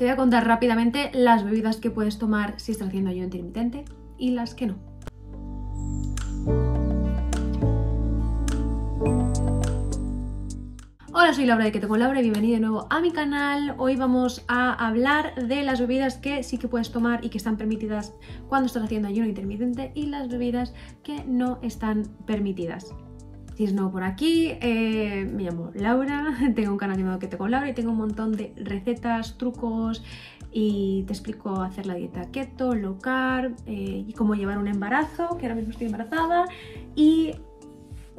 Te voy a contar rápidamente las bebidas que puedes tomar si estás haciendo ayuno intermitente y las que no. Hola, soy Laura de Que Tengo Laura y bienvenido de nuevo a mi canal. Hoy vamos a hablar de las bebidas que sí que puedes tomar y que están permitidas cuando estás haciendo ayuno intermitente y las bebidas que no están permitidas. Nuevo por aquí, eh, me llamo Laura, tengo un canal llamado Que Tengo Laura y tengo un montón de recetas, trucos y te explico hacer la dieta keto, low carb eh, y cómo llevar un embarazo, que ahora mismo estoy embarazada y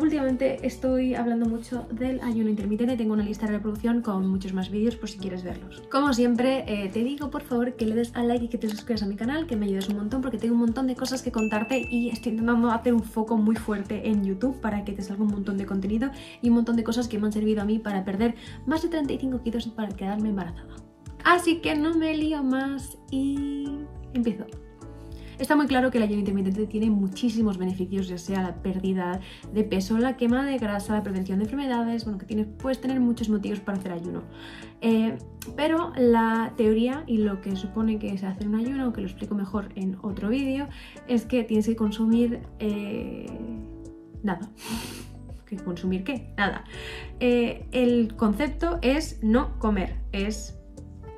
Últimamente estoy hablando mucho del ayuno intermitente, tengo una lista de reproducción con muchos más vídeos por si quieres verlos. Como siempre, eh, te digo por favor que le des al like y que te suscribas a mi canal, que me ayudes un montón porque tengo un montón de cosas que contarte y estoy intentando hacer un foco muy fuerte en YouTube para que te salga un montón de contenido y un montón de cosas que me han servido a mí para perder más de 35 kilos y para quedarme embarazada. Así que no me lío más y empiezo. Está muy claro que el ayuno intermitente tiene muchísimos beneficios, ya sea la pérdida de peso, la quema de grasa, la prevención de enfermedades, bueno, que tienes, puedes tener muchos motivos para hacer ayuno. Eh, pero la teoría y lo que supone que es hacer un ayuno, que lo explico mejor en otro vídeo, es que tienes que consumir eh, nada. ¿Que ¿Consumir qué? Nada. Eh, el concepto es no comer, es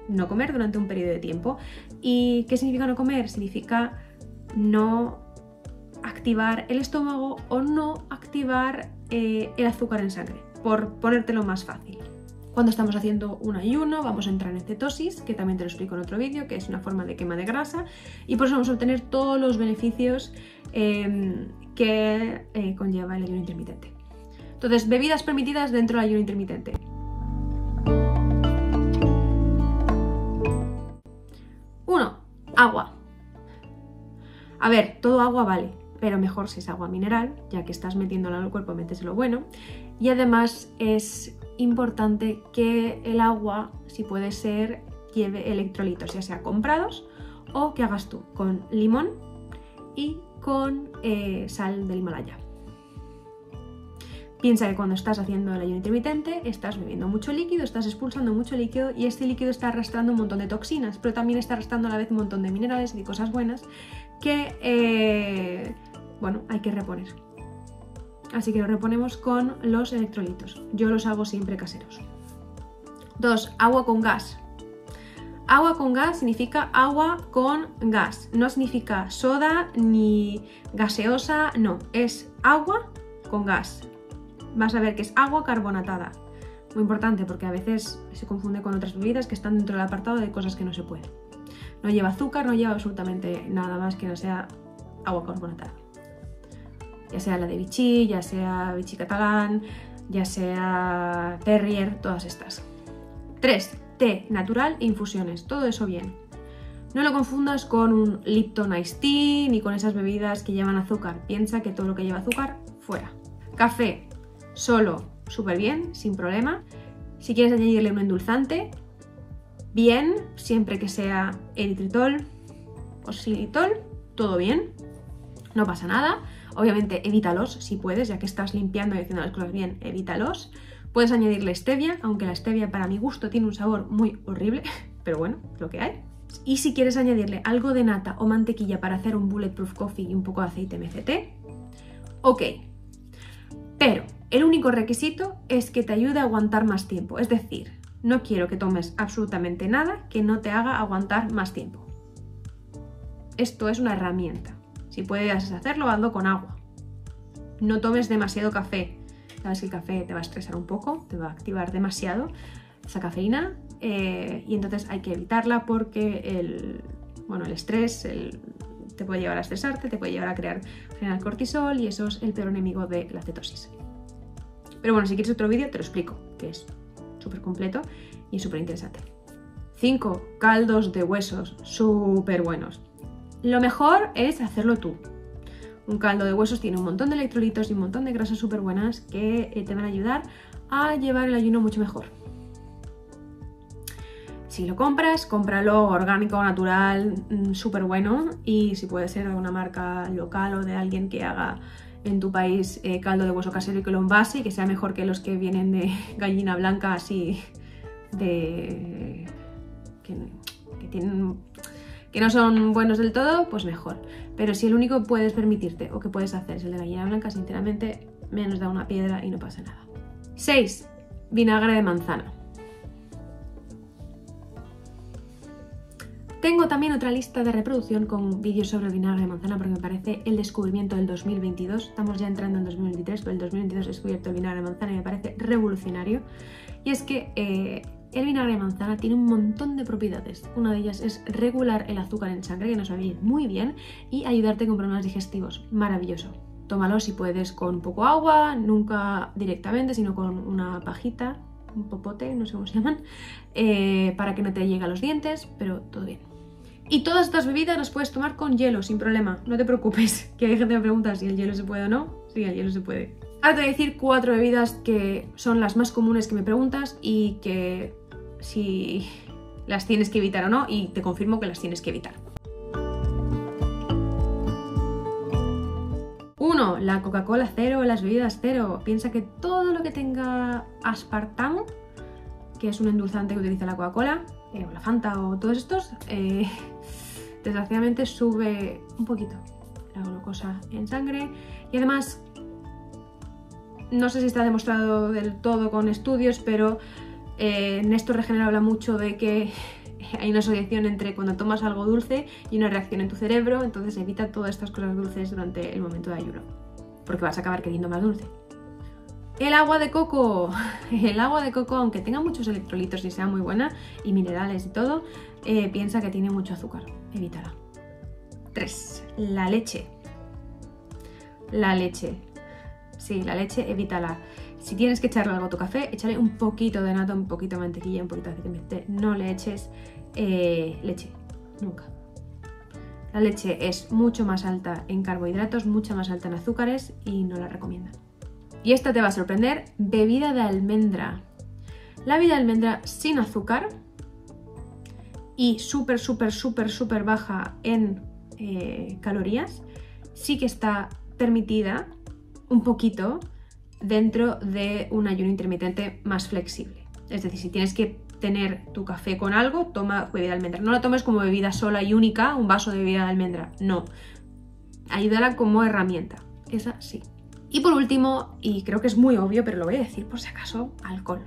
no comer durante un periodo de tiempo. ¿Y qué significa no comer? Significa no activar el estómago o no activar eh, el azúcar en sangre, por ponértelo más fácil. Cuando estamos haciendo un ayuno vamos a entrar en cetosis, que también te lo explico en otro vídeo, que es una forma de quema de grasa, y por eso vamos a obtener todos los beneficios em, que eh, conlleva el ayuno intermitente. Entonces, bebidas permitidas dentro del ayuno intermitente. Uno, Agua. A ver, todo agua vale, pero mejor si es agua mineral, ya que estás metiéndola al cuerpo, metes lo bueno. Y además es importante que el agua, si puede ser, lleve electrolitos, ya sea comprados o que hagas tú con limón y con eh, sal del Himalaya. Piensa que cuando estás haciendo el ayuno intermitente estás bebiendo mucho líquido, estás expulsando mucho líquido y este líquido está arrastrando un montón de toxinas, pero también está arrastrando a la vez un montón de minerales y cosas buenas que, eh, bueno, hay que reponer. Así que lo reponemos con los electrolitos. Yo los hago siempre caseros. 2. Agua con gas. Agua con gas significa agua con gas. No significa soda ni gaseosa, no. Es agua con gas. Vas a ver que es agua carbonatada. Muy importante porque a veces se confunde con otras bebidas que están dentro del apartado de cosas que no se pueden. No lleva azúcar, no lleva absolutamente nada más que no sea agua carbonatada. Ya sea la de Vichy, ya sea Vichy catalán, ya sea Perrier, todas estas. 3. Té natural e infusiones, todo eso bien. No lo confundas con un Lipton Ice Tea ni con esas bebidas que llevan azúcar. Piensa que todo lo que lleva azúcar, fuera. Café, solo, súper bien, sin problema. Si quieres añadirle un endulzante, bien, siempre que sea eritritol o xilitol, todo bien, no pasa nada. Obviamente evítalos si puedes, ya que estás limpiando y haciendo las cosas bien, evítalos. Puedes añadirle stevia, aunque la stevia para mi gusto tiene un sabor muy horrible, pero bueno, lo que hay. Y si quieres añadirle algo de nata o mantequilla para hacer un bulletproof coffee y un poco de aceite MCT, ok. Pero el único requisito es que te ayude a aguantar más tiempo, es decir, no quiero que tomes absolutamente nada que no te haga aguantar más tiempo. Esto es una herramienta. Si puedes hacerlo, hazlo con agua. No tomes demasiado café. Sabes que el café te va a estresar un poco, te va a activar demasiado esa cafeína eh, y entonces hay que evitarla porque el, bueno, el estrés te puede llevar a estresarte, te puede llevar a crear cortisol y eso es el peor enemigo de la cetosis. Pero bueno, si quieres otro vídeo te lo explico, que es súper completo y súper interesante. 5. Caldos de huesos, súper buenos. Lo mejor es hacerlo tú. Un caldo de huesos tiene un montón de electrolitos y un montón de grasas súper buenas que eh, te van a ayudar a llevar el ayuno mucho mejor. Si lo compras, cómpralo orgánico, natural, mm, súper bueno y si puede ser de una marca local o de alguien que haga en tu país eh, caldo de hueso casero y que lo envase y que sea mejor que los que vienen de gallina blanca así de que, tienen que no son buenos del todo, pues mejor. Pero si el único que puedes permitirte o que puedes hacer es el de gallina blanca, sinceramente, menos da una piedra y no pasa nada. 6. Vinagre de manzana. Tengo también otra lista de reproducción con vídeos sobre vinagre de manzana porque me parece el descubrimiento del 2022. Estamos ya entrando en 2023, pero el 2022 he descubierto el vinagre de manzana y me parece revolucionario. Y es que eh, el vinagre de manzana tiene un montón de propiedades. Una de ellas es regular el azúcar en sangre, que nos va a ir muy bien, y ayudarte con problemas digestivos. Maravilloso. Tómalo si puedes con poco agua, nunca directamente, sino con una pajita, un popote, no sé cómo se llaman, eh, para que no te llegue a los dientes, pero todo bien. Y todas estas bebidas las puedes tomar con hielo, sin problema. No te preocupes, que hay gente que me pregunta si el hielo se puede o no. Sí, el hielo se puede. Ahora te voy a decir cuatro bebidas que son las más comunes que me preguntas y que si las tienes que evitar o no, y te confirmo que las tienes que evitar. 1. La Coca-Cola cero, las bebidas cero. Piensa que todo lo que tenga aspartamo, que es un endulzante que utiliza la Coca-Cola, eh, o la Fanta o todos estos, eh, desgraciadamente sube un poquito la glucosa en sangre y además no sé si está demostrado del todo con estudios, pero eh, Néstor Regenera habla mucho de que hay una asociación entre cuando tomas algo dulce y una reacción en tu cerebro, entonces evita todas estas cosas dulces durante el momento de ayuno, porque vas a acabar queriendo más dulce. El agua de coco. El agua de coco, aunque tenga muchos electrolitos y sea muy buena, y minerales y todo, eh, piensa que tiene mucho azúcar. Evítala. 3. La leche. La leche. Sí, la leche, evítala. Si tienes que echarle algo a tu café, échale un poquito de nata, un poquito de mantequilla, un poquito de aceite. No le eches eh, leche. Nunca. La leche es mucho más alta en carbohidratos, mucho más alta en azúcares y no la recomiendan. Y esta te va a sorprender, bebida de almendra. La bebida de almendra sin azúcar y súper, súper, súper, súper baja en eh, calorías, sí que está permitida un poquito dentro de un ayuno intermitente más flexible. Es decir, si tienes que tener tu café con algo, toma bebida de almendra. No la tomes como bebida sola y única, un vaso de bebida de almendra. No. Ayúdala como herramienta. Esa sí. Y por último, y creo que es muy obvio, pero lo voy a decir por si acaso, alcohol.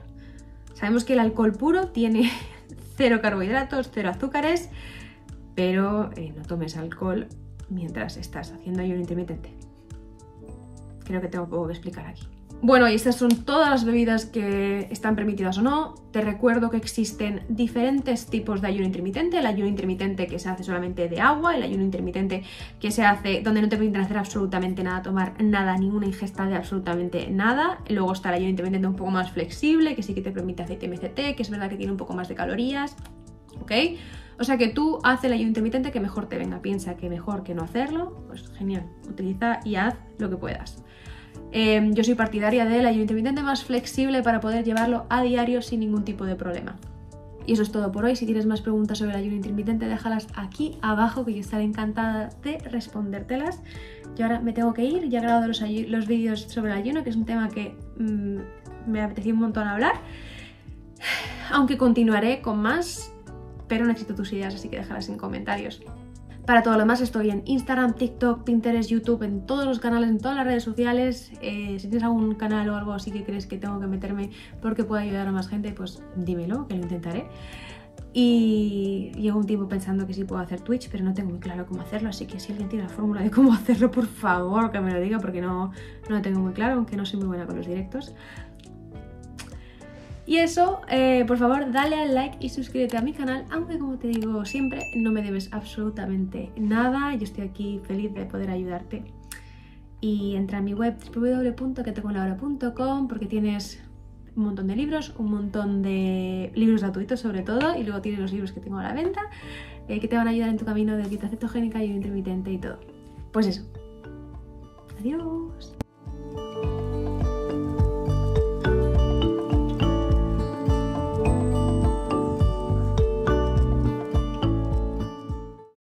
Sabemos que el alcohol puro tiene cero carbohidratos, cero azúcares, pero eh, no tomes alcohol mientras estás haciendo ayuno intermitente. Creo que tengo poco que explicar aquí. Bueno, y estas son todas las bebidas que están permitidas o no. Te recuerdo que existen diferentes tipos de ayuno intermitente. El ayuno intermitente que se hace solamente de agua, el ayuno intermitente que se hace donde no te permiten hacer absolutamente nada, tomar nada, ninguna ingesta de absolutamente nada. Luego está el ayuno intermitente un poco más flexible, que sí que te permite aceite MCT, que es verdad que tiene un poco más de calorías. ¿Ok? O sea que tú haz el ayuno intermitente que mejor te venga. Piensa que mejor que no hacerlo, pues genial. Utiliza y haz lo que puedas. Em, yo soy partidaria del ayuno intermitente más flexible para poder llevarlo a diario sin ningún tipo de problema. Y eso es todo por hoy. Si tienes más preguntas sobre el ayuno intermitente, déjalas aquí abajo, que yo estaré encantada de respondértelas. Yo ahora me tengo que ir, ya he grabado los, vídeos sobre el ayuno, que es un tema que mm, me apetecía un montón hablar. Aunque continuaré con más, pero necesito tus ideas, así que déjalas en comentarios. Para todo lo demás estoy en Instagram, TikTok, Pinterest, YouTube, en todos los canales, en todas las redes sociales. Eh, si tienes algún canal o algo así que crees que tengo que meterme porque pueda ayudar a más gente, pues dímelo, que lo intentaré. Y llevo un tiempo pensando que sí puedo hacer Twitch, pero no tengo muy claro cómo hacerlo, así que si alguien tiene la fórmula de cómo hacerlo, por favor que me lo diga, porque no, no lo tengo muy claro, aunque no soy muy buena con los directos. Y eso, eh, por favor, dale al like y suscríbete a mi canal, aunque como te digo siempre, no me debes absolutamente nada. Yo estoy aquí feliz de poder ayudarte. Y entra a mi web www.queteconlahora.com porque tienes un montón de libros, un montón de libros gratuitos sobre todo, y luego tienes los libros que tengo a la venta, eh, que te van a ayudar en tu camino de dieta cetogénica y intermitente y todo. Pues eso. Adiós.